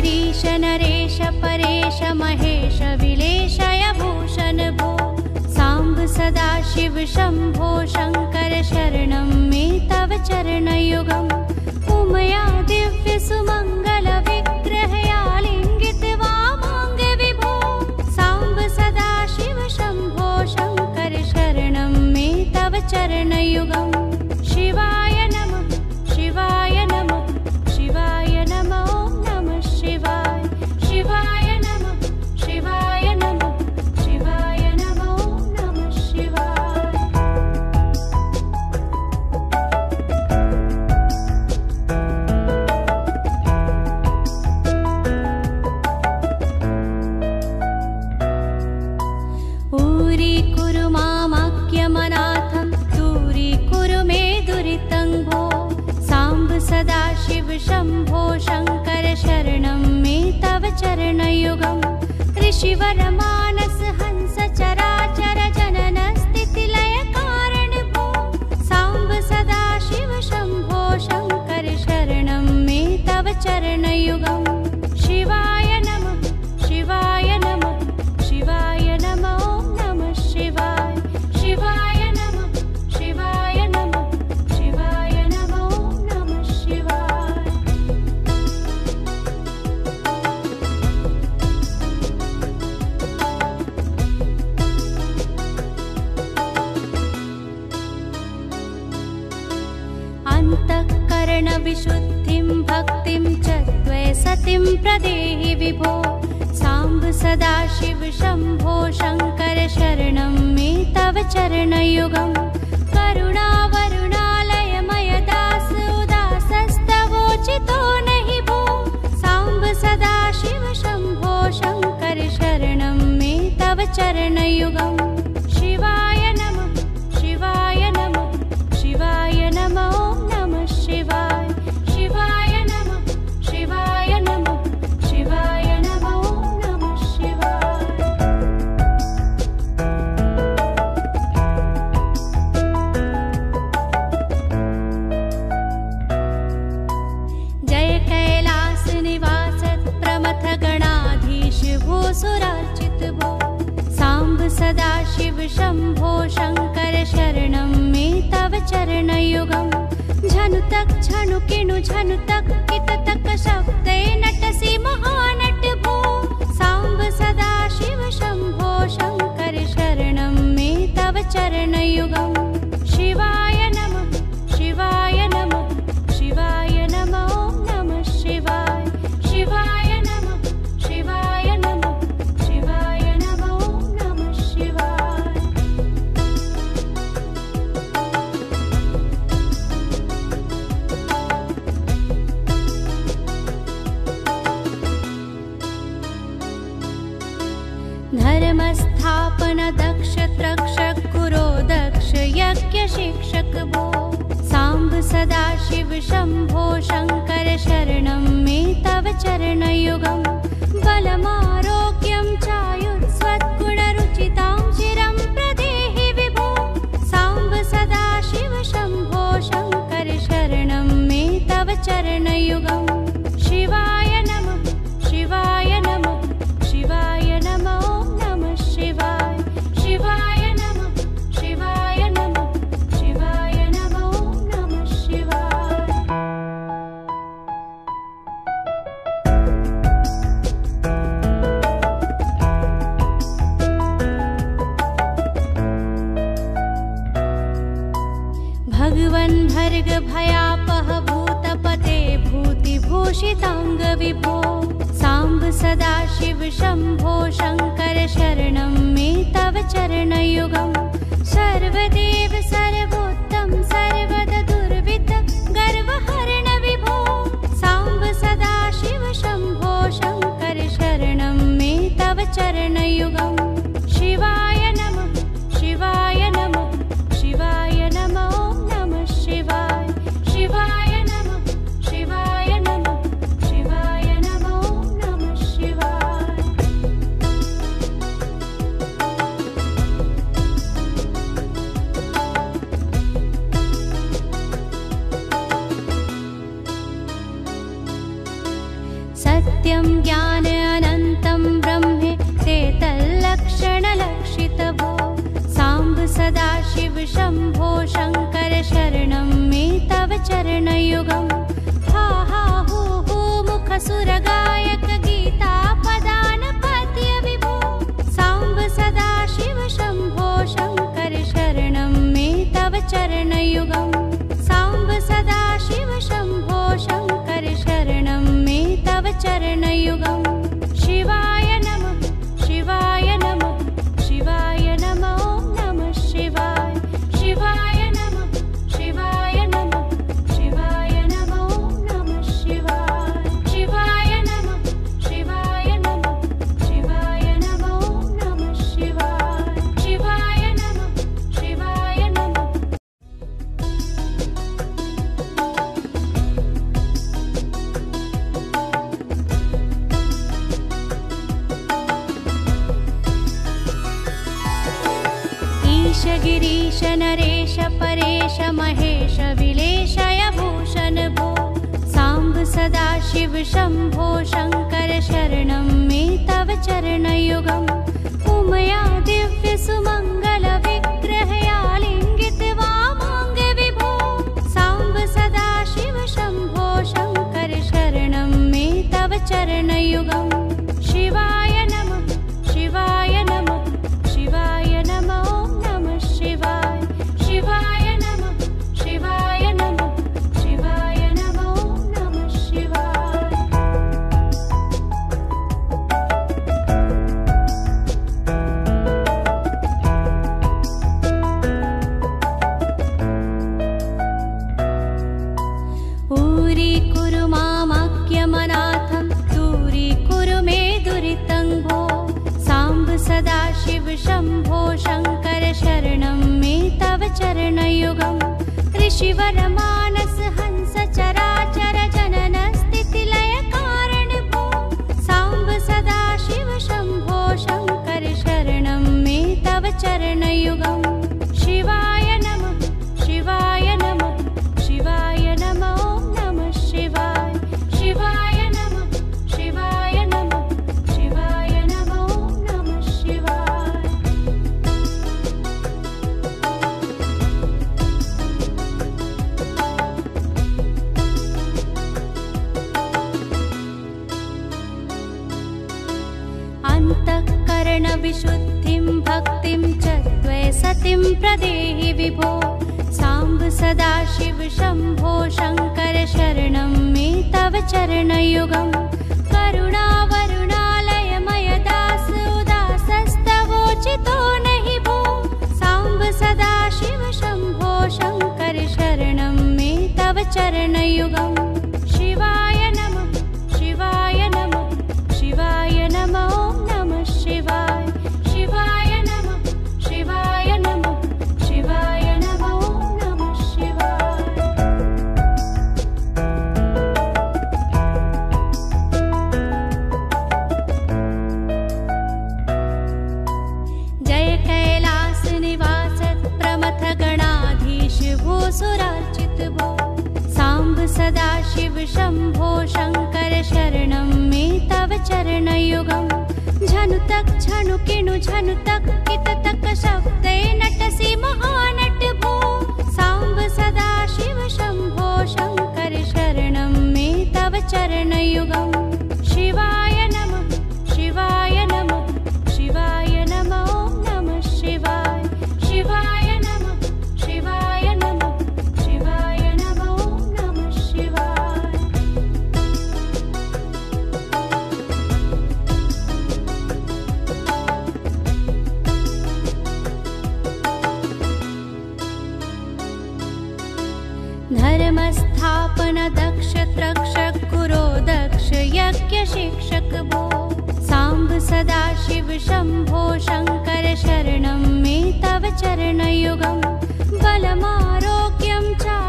गिरीश नरेश परेश महेश विलेशय भूषण भो। साम्ब सदा शिव शम्भो शङ्कर शिव शम्भो शङ्कर शरणं मे तव चरणयुगम् ऋषिवरमानस हंस चराचर जनन स्थितिलय कारण भो साम्ब सदा शिव शम्भो शङ्कर शरणं मे तव चरणयुगम् अन्तःकरणविशुद्धिं भक्तिं च त्वय सतिं प्रदेहि विभो। साम्ब सदा शिव शम्भो शङ्कर शरणं मे तव चरणयुगम्। करुणावरुणालयमय दास उदासस्तवोचितो नहि भो। साम्ब सदा शिव शम्भो शङ्कर शरणं मे तव चरणयुगम् शम्भो शङ्कर शरणं मे तव चरणयुगम् झनुतक् झनुकिणु झनुतक् किततक शब्दै नटसि महानट भो साम्ब सदा शिव शम्भो शङ्कर शरणं मे तव चरणयुगम् शिव शम्भो शङ्कर शरणं मे तव चरणयुगम् बलमारोग्यं चायुत्सद्गुणरुचितां चिरं प्रदेहि विभो। साम्ब सदा शिव शम्भो शङ्कर शरणं मे तव चरणयुगम् भयापह भूतपते भूतिभूषिताङ्ग विभो साम्ब सदा शिव शम्भो शङ्कर शरणं मे तव चरणयुगम् सर्वदेव सर्वोत्तम सर्वद दुर्वित गर्वहरण विभो। साम्ब सदा शिव शम्भो शङ्कर शरणं मे तव चरणयुगम् शिव शम्भो शङ्कर शरणं मे तव चरणयुगं। हा हा हो हो होमुखसुरगायक गिरीश नरेश परेश महेश विलेशय भूषण भो। साम्ब सदा शिव शम्भो शङ्कर शरणं मे तव चरणयुगम् उमया दिव्यसुमङ्गल चरणग ऋषिवरमा विभो। साम्ब सदा शिव शम्भो शङ्करशरणं मे तव चरणयुगम् करुणावरुणालयमय दासुदासस्तवोचितो नहि भो। साम्ब सदाशिव शम्भो शङ्कर शरणं। मे तव चरणयुगम्। सुरचित साम्ब सदा शिव शम्भो शङ्कर शरणं मे तव चरणयुगम् झनु किणु तक्झनुकिनु तक् शब्दे नटसि महानट भो। साम्ब सदा शिव शम्भो शङ्कर शरणं मे तव चरणयुगम् दक्ष गुरो दक्ष यज्ञ शिक्षक भो। साम्ब सदा शिव शम्भो शङ्कर शरणं मे तव चरणयुगं। बलमारोग्यं च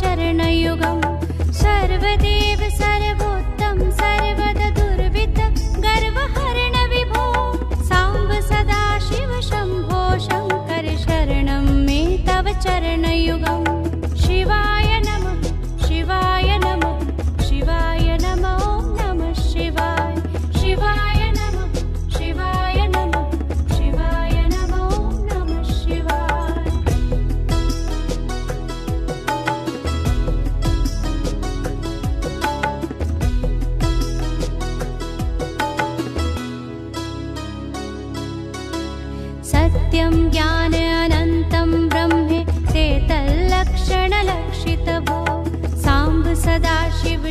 चरणयुगम्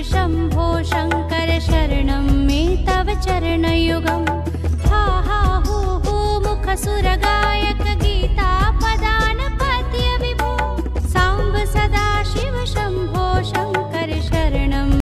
शम्भो शङ्कर शरणं मे तव चरणयुगम् हा हा हो हो होमुखसुरगायकी